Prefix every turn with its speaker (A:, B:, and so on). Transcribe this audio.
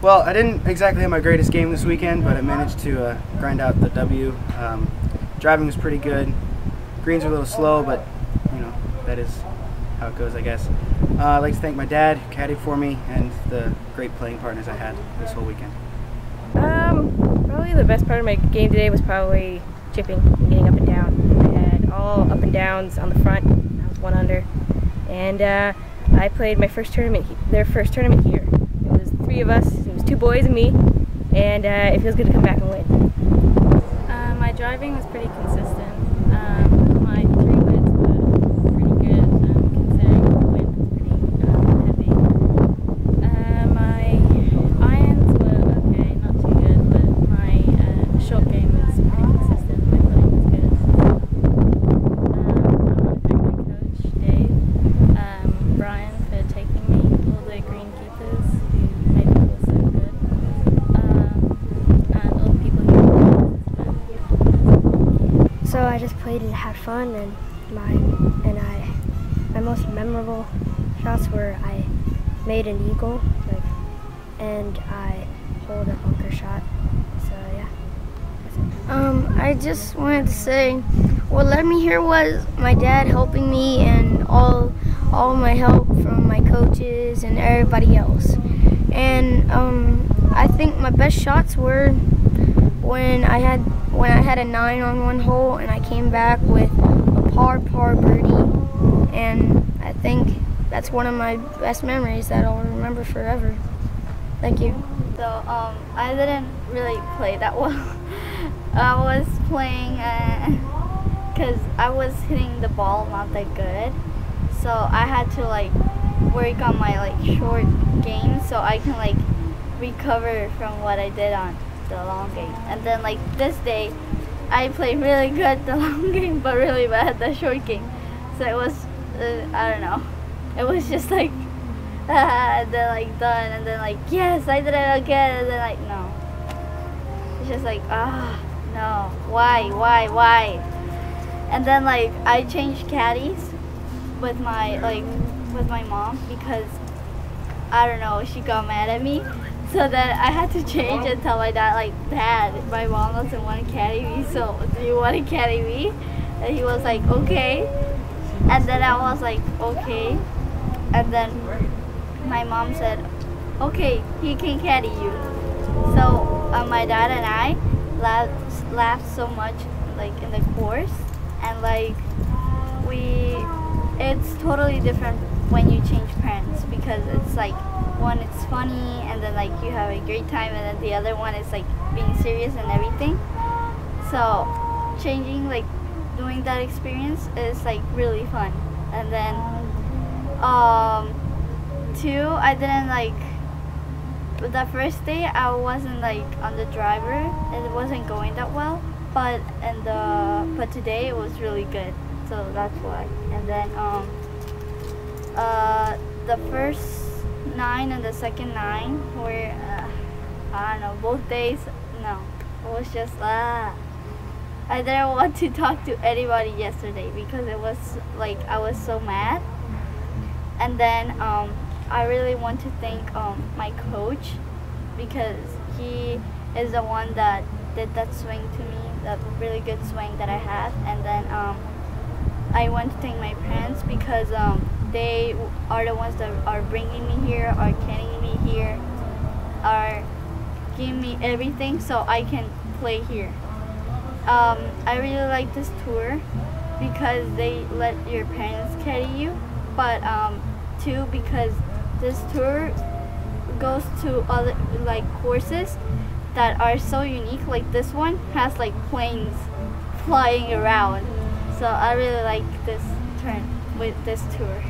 A: Well, I didn't exactly have my greatest game this weekend, but I managed to uh, grind out the W. Um, driving was pretty good. Greens were a little slow, but you know that is how it goes, I guess. Uh, I'd like to thank my dad, caddied for me, and the great playing partners I had this whole weekend.
B: Um, probably the best part of my game today was probably chipping and getting up and down. I had all up and downs on the front. I was one under, and uh, I played my first tournament, their first tournament here. It was three of us. Two boys and me, and uh, it feels good to come back and win.
C: Uh, my driving was pretty consistent. Um, my three wins were pretty good, um, considering the wind was pretty um, heavy. Uh, my irons were okay, not too good, but my uh, short game was pretty consistent. My putting was good. Um, I want to thank my coach, Dave, um, Brian, for taking me, all the greenkeepers who made me feel so good, um, and all the people who
D: So I just played and had fun, and my and I my most memorable shots were I made an eagle, like, and I hold a bunker shot. So yeah.
E: Um, I just wanted to say, what let me here was my dad helping me and all all my help from my coaches and everybody else. And um, I think my best shots were when I had when I had a nine on one hole and I came back with a par par birdie. And I think that's one of my best memories that I'll remember forever. Thank you.
F: So um, I didn't really play that well. I was playing because I was hitting the ball not that good, so I had to like work on my like short game so I can like recover from what I did on the long game. And then like this day, I played really good the long game, but really bad the short game. So it was uh, I don't know. It was just like and then like done and then like yes I did it again and then like no it's just like ah no why why why and then like I changed caddies with my like with my mom because I don't know she got mad at me so then I had to change and tell my dad like dad my mom doesn't want to carry me so do you want to carry me? And he was like okay. And then I was like okay. And then my mom said, okay, he can carry you. So uh, my dad and I laughed, laughed so much like in the course. And like we, it's totally different when you change parents because it's like one it's funny and then like you have a great time and then the other one is like being serious and everything. So changing like doing that experience is like really fun. And then um two i didn't like the first day i wasn't like on the driver. And it wasn't going that well but and the but today it was really good. So that's why. And then um the first nine and the second nine were uh, i don't know both days no it was just ah i didn't want to talk to anybody yesterday because it was like i was so mad and then um I really want to thank um, my coach because he is the one that did that swing to me, that really good swing that I had. And then um, I want to thank my parents because um, they are the ones that are bringing me here, are carrying me here, are giving me everything so I can play here. Um, I really like this tour because they let your parents carry you, but um, two because this tour goes to other like courses that are so unique like this one has like planes flying around so i really like this turn with this tour